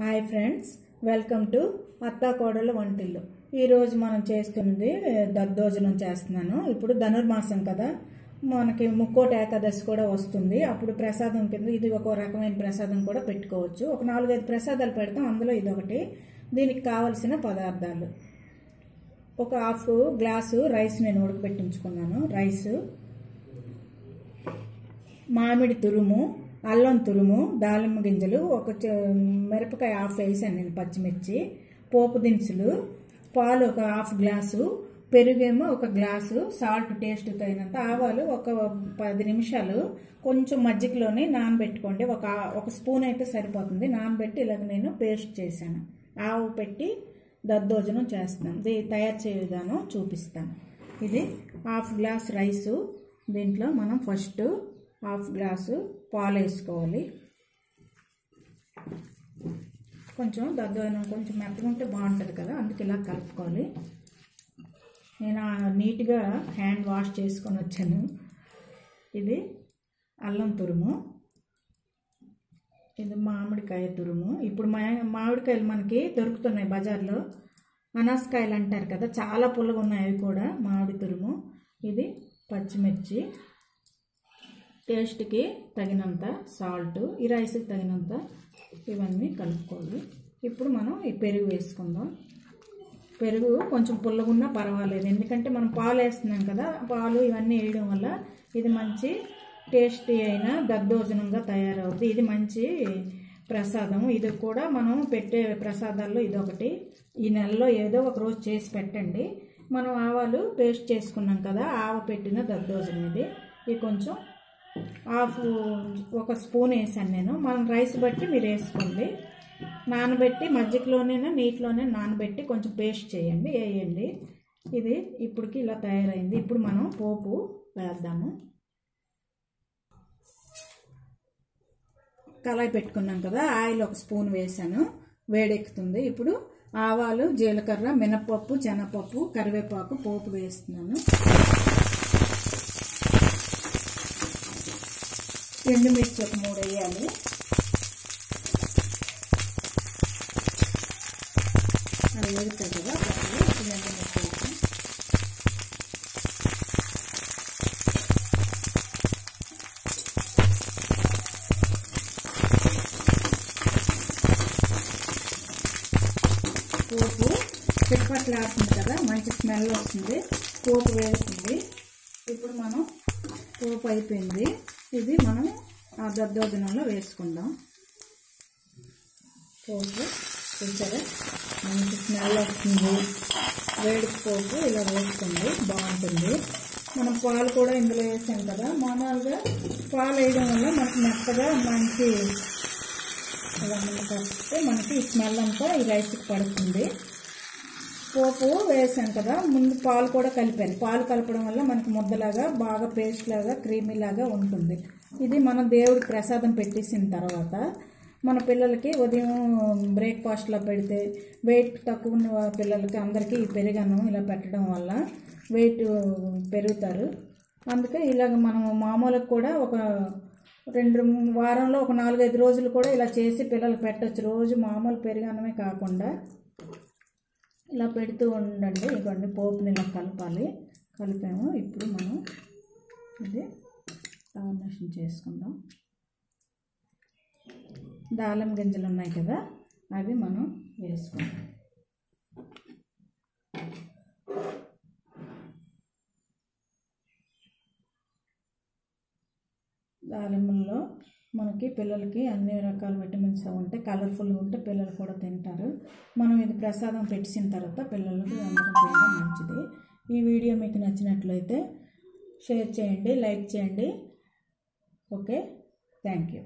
Hi friends welcome to అత్తా కోడల వంటిల్లు. ఈరోజు మనం చేస్తున్నది దద్దోజనం చేస్తున్నాను. ఇప్పుడు ధనుర్మాసం కదా మనకి ముక్కోటి ఏకాదశి కూడా వస్తుంది. అప్పుడు ప్రసాదం కింద ఇది ఒక రకమైన ప్రసాదం కూడా పెట్టుకోవచ్చు. ఒక నాలుగైదు ప్రసాదాలు పెడతాం అందులో ఇది ఒకటి. దీనికి కావలసిన పదార్థాలు. ఒక హాఫ్ గ్లాసు రైస్ నేను ఉడకబెట్టించుకున్నాను. రైస్ మామిడి తురుము అల్లం తురుము దాలిమ్మ గింజలు ఒక మిరపకాయ హాఫ్ వేసాను నేను పచ్చిమిర్చి పోపు దినుసులు పాలు ఒక హాఫ్ గ్లాసు పెరుగేమో ఒక గ్లాసు సాల్ట్ టేస్ట్ తగినంత ఆవాలు ఒక పది నిమిషాలు కొంచెం మజ్జిగలోనే నానబెట్టుకోండి. ఒక ఒక స్పూన్ అయితే సరిపోతుంది. నానబెట్టి ఇలాగ నేను పేస్ట్ చేశాను. ఆవు పెట్టి దద్దోజనం చేస్తున్నాను ఇది తయారు చేయ విధానం చూపిస్తాను. ఇది హాఫ్ గ్లాస్ రైసు. దీంట్లో మనం ఫస్ట్ హాఫ్ గ్లాసు పాలు వేసుకోవాలి కొంచెం దగ్గర కొంచెం మెత్తగా ఉంటే బాగుంటుంది కదా అందుకు ఇలా కలుపుకోవాలి. నేను నీట్గా హ్యాండ్ వాష్ చేసుకొని వచ్చాను. ఇది అల్లం తురుము. ఇది మామిడికాయ తురుము. ఇప్పుడు మా మామిడికాయలు మనకి దొరుకుతున్నాయి బజార్లో. అనాసకాయలు అంటారు కదా చాలా పుల్లగా ఉన్నాయి అవి కూడా మామిడి తురుము. ఇది పచ్చిమిర్చి. టేస్ట్కి తగినంత సాల్ట్ ఈ రైస్కి తగినంత ఇవన్నీ కలుపుకోవాలి. ఇప్పుడు మనం ఈ పెరుగు వేసుకుందాం. పెరుగు కొంచెం పుల్లగున్నా పర్వాలేదు. ఎందుకంటే మనం పాలు వేస్తున్నాం కదా పాలు ఇవన్నీ వేయడం వల్ల ఇది మంచి టేస్టీ అయిన దద్దోజనంగా తయారవుతుంది ఇది మంచి ప్రసాదం ఇది కూడా మనం పెట్టే ప్రసాదాల్లో ఇదొకటి. ఈ నెలలో ఏదో ఒక రోజు చేసి పెట్టండి. మనం ఆవాలు పేస్ట్ చేసుకున్నాం కదా ఆవ పెట్టిన దద్దోజనం ఇది. ఇది కొంచెం హాఫ్ ఒక స్పూన్ వేసాను నేను. మనం రైస్ బట్టి మీరు వేసుకోండి. నానబెట్టి మజ్జిగలోనే నీటిలోనే నానబెట్టి కొంచెం పేస్ట్ చేయండి వేయండి. ఇది ఇప్పటికి ఇలా తయారైంది. ఇప్పుడు మనం పోపు వేద్దాము. కళాయి పెట్టుకున్నాం కదా ఆయిల్ ఒక స్పూన్ వేసాను. వేడెక్కుతుంది. ఇప్పుడు ఆవాలు జీలకర్ర మినపప్పు శనగపప్పు కరివేపాకు పోపు వేస్తున్నాను. ఎండుమిర్చి ఒక మూడు వేయాలి. అది వేగుతుంది కదా అప్పుడు ఎండుమిర్చి వేసాం పోపు చిట్పట్లాడుతుంది కదా మంచి స్మెల్ వస్తుంది పోపు వేస్తుంది. ఇప్పుడు మనం పోపు అయిపోయింది. ఇది మనం ఆ దద్దోజనంలో వేసుకుందాం. పోపు చూసారా మంచి స్మెల్ వస్తుంది. వేడికి పోపు ఇలా వేస్తుంది బాగుంటుంది. మనం పాలు కూడా ఇందులో వేసాం కదా. మామూలుగా పాలు వేయడం వల్ల మనకి మెత్తగా మంచి ఇవన్నీ కలిపితే మనకి స్మెల్ అంతా ఈ రైస్కి పడుతుంది. పోపు వేసాను కదా ముందు పాలు కూడా కలిపాను. పాలు కలపడం వల్ల మనకి ముద్దలాగా బాగా పేస్ట్ లాగా క్రీమీ లాగా ఉంటుంది. ఇది మనం దేవుడికి ప్రసాదం పెట్టేసిన తర్వాత మన పిల్లలకి ఉదయం బ్రేక్ఫాస్ట్లో పెడితే వెయిట్ తక్కువ ఉన్న పిల్లలకి అందరికీ ఈ పెరుగన్నం ఇలా పెట్టడం వల్ల వెయిట్ పెరుగుతారు. అందుకే ఇలాగ మనం మామూలుగా కూడా ఒక రెండు వారంలో ఒక నాలుగైదు రోజులు కూడా ఇలా చేసి పిల్లలు పెట్టచ్చు. రోజు మామూలు పెరుగన్నమే కాకుండా ఇలా పెడుతూ ఉండండి. ఇవ్వండి పోపుని ఇలా కలపాలి. కలిపాము. ఇప్పుడు మనం ఇది డామినేషన్ చేసుకుందాం. దాళం గింజలు ఉన్నాయి కదా అవి మనం వేసుకుందాం. దానిమ్మల్లో మనకి పిల్లలకి అన్ని రకాల విటమిన్స్ ఉంటాయి కలర్ఫుల్గా ఉంటే పిల్లలు కూడా తింటారు. మనం ఇది ప్రసాదం పెట్టిన తర్వాత పిల్లలకి అందరం తినడం మంచిది. ఈ వీడియో మీకు నచ్చినట్లయితే షేర్ చేయండి లైక్ చేయండి. Okay thank you.